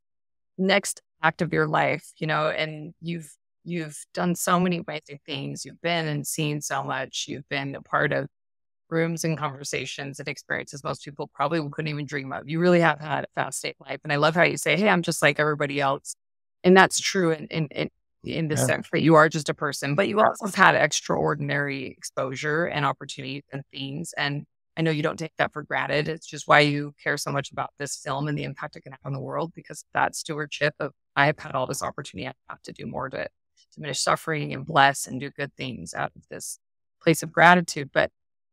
next act of your life, you know, and you've you've done so many amazing things. You've been and seen so much. You've been a part of rooms and conversations and experiences most people probably couldn't even dream of. You really have had a fast state life. And I love how you say, Hey, I'm just like everybody else. And that's true in in in, in the Yeah. sense that you are just a person, but you also have had extraordinary exposure and opportunities and things. And I know you don't take that for granted. It's just why you care so much about this film and the impact it can have on the world because that stewardship of I have had all this opportunity. I have to do more to diminish suffering and bless and do good things out of this place of gratitude. But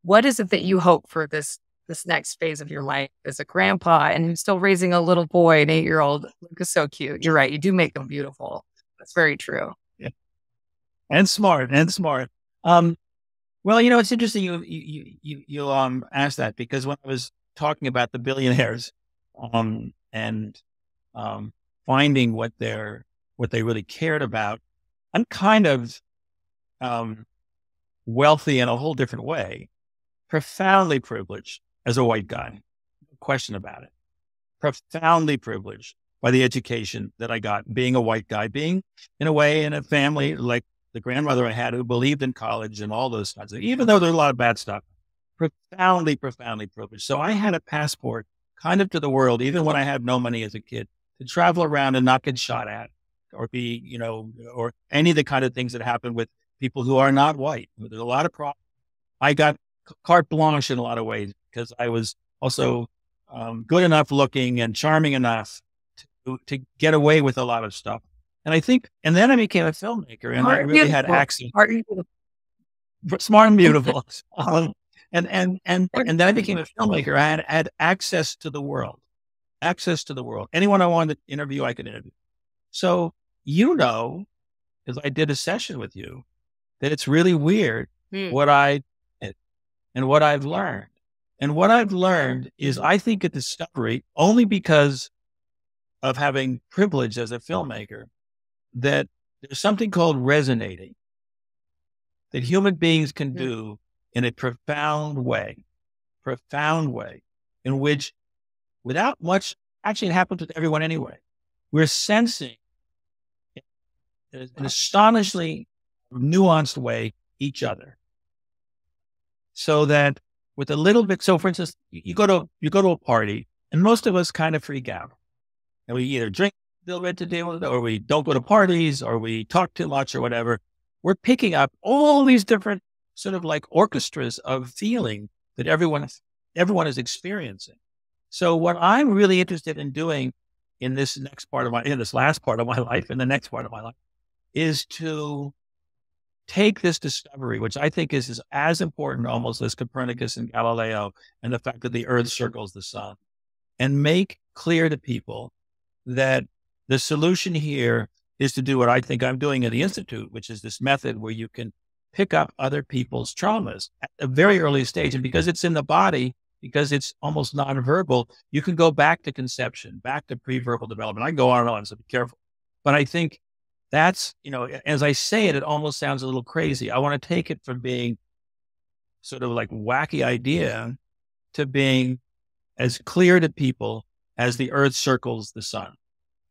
what is it that you hope for this this next phase of your life as a grandpa and still raising a little boy, an eight year old? Luke is so cute. You're right. You do make them beautiful. That's very true. Yeah. And smart and smart. Um, well, you know, it's interesting you you you you um asked that because when I was talking about the billionaires, um, and um, finding what they're what they really cared about, I'm kind of um wealthy in a whole different way, profoundly privileged as a white guy, no question about it. Profoundly privileged by the education that I got, being a white guy, being in a way in a family like the grandmother I had who believed in college and all those kinds of, even though there's a lot of bad stuff, profoundly, profoundly privileged. So I had a passport kind of to the world, even when I had no money as a kid, to travel around and not get shot at or be, you know, or any of the kind of things that happen with people who are not white. There's a lot of problems. I got carte blanche in a lot of ways because I was also um, good enough looking and charming enough to, to get away with a lot of stuff. And I think, and then I became a filmmaker and I really had access. Smart and beautiful. [laughs] um, and, and, and, and then I became a filmmaker. I had, had access to the world, access to the world. Anyone I wanted to interview, I could interview. So, you know, because I did a session with you, that it's really weird hmm. what I and what I've learned. And what I've learned is I think a discovery only because of having privilege as a filmmaker that there's something called resonating that human beings can do in a profound way, profound way in which without much, actually it happens with everyone anyway. We're sensing in an astonishingly nuanced way each other. So that with a little bit, so for instance, you go to, you go to a party and most of us kind of freak out and we either drink a little bit to deal with it, or we don't go to parties, or we talk too much, or whatever. We're picking up all these different sort of like orchestras of feeling that everyone everyone is experiencing. So what I'm really interested in doing in this next part of my in this last part of my [laughs] life, in the next part of my life, is to take this discovery, which I think is, is as important almost as Copernicus and Galileo and the fact that the earth circles the sun, and make clear to people that the solution here is to do what I think I'm doing at the Institute, which is this method where you can pick up other people's traumas at a very early stage. And because it's in the body, because it's almost nonverbal, you can go back to conception, back to pre-verbal development. I go on and on, so be careful. But I think that's, you know, as I say it, it almost sounds a little crazy. I want to take it from being sort of like wacky idea to being as clear to people as the earth circles the sun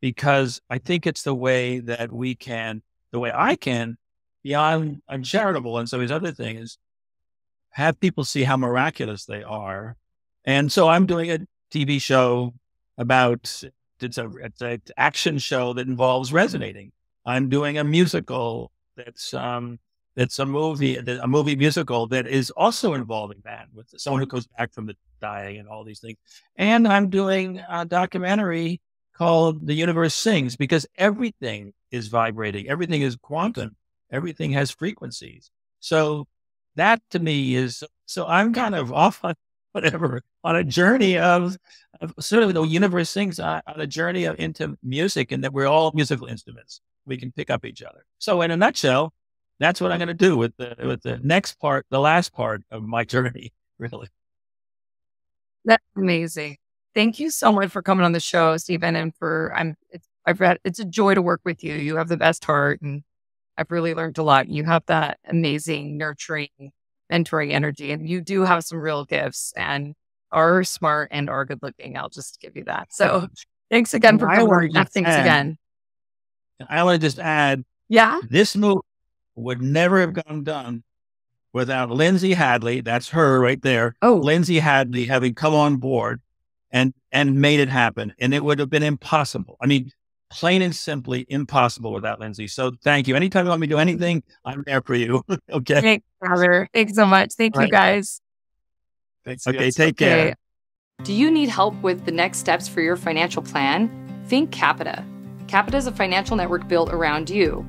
because I think it's the way that we can, the way I can, beyond uncharitable and so these other things, have people see how miraculous they are. And so I'm doing a TV show about it's a it's an action show that involves resonating. I'm doing a musical that's um that's a movie a movie musical that is also involving that with someone who goes back from the dying and all these things. And I'm doing a documentary called The Universe Sings because everything is vibrating, everything is quantum, everything has frequencies. So that to me is so I'm kind of [laughs] off on whatever on a journey of, of sort of the universe sings on, on a journey of, into music and that we're all musical instruments. We can pick up each other. So in a nutshell, that's what I'm going to do with the with the next part, the last part of my [laughs] journey, really. That's amazing. Thank you so much for coming on the show, Stephen, and for I'm it's I've read it's a joy to work with you. You have the best heart and I've really learned a lot. You have that amazing nurturing, mentoring energy, and you do have some real gifts and are smart and are good looking. I'll just give you that. So thanks again for coming. Thanks add, again. I want to just add, yeah, this move would never have gone done without Lindsay Hadley. That's her right there. Oh, Lindsay Hadley having come on board and and made it happen. And it would have been impossible. I mean, plain and simply impossible without Lindsay. So thank you. Anytime you want me to do anything, I'm there for you. [laughs] okay. Thanks, Robert. Thanks so much. Thank All you right. guys. Thanks. Okay, Yes. take care. Do you need help with the next steps for your financial plan? Think Capita. Capita is a financial network built around you.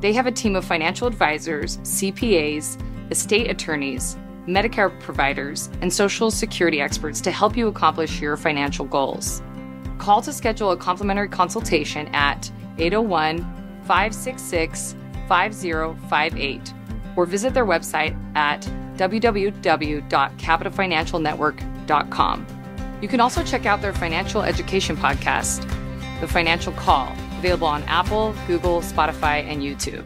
They have a team of financial advisors, CPAs, estate attorneys, Medicare providers, and Social Security experts to help you accomplish your financial goals. Call to schedule a complimentary consultation at 801 566 5058 or visit their website at www.capitafinancialnetwork.com. You can also check out their financial education podcast, The Financial Call, available on Apple, Google, Spotify, and YouTube.